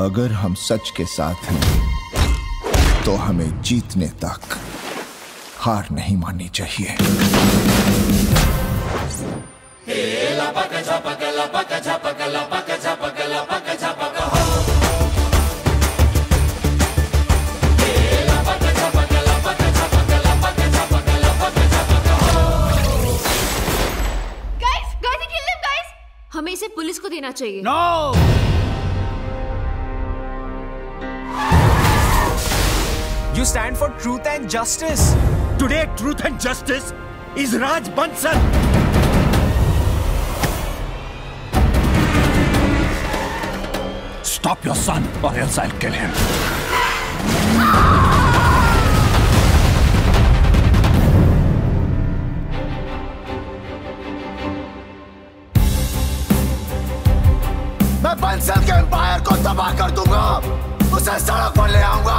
अगर हम सच के साथ हैं तो हमें जीतने तक हार नहीं माननी चाहिए। Guys guys kill them guys हमें इसे पुलिस को देना चाहिए। No You stand for truth and justice. Today, truth and justice is Raj Bansal. Stop your son, or else I'll kill him. मैं बंसल के एम्पायर को तबाह कर दूंगा उसे सड़क पर ले आऊंगा नंगा कर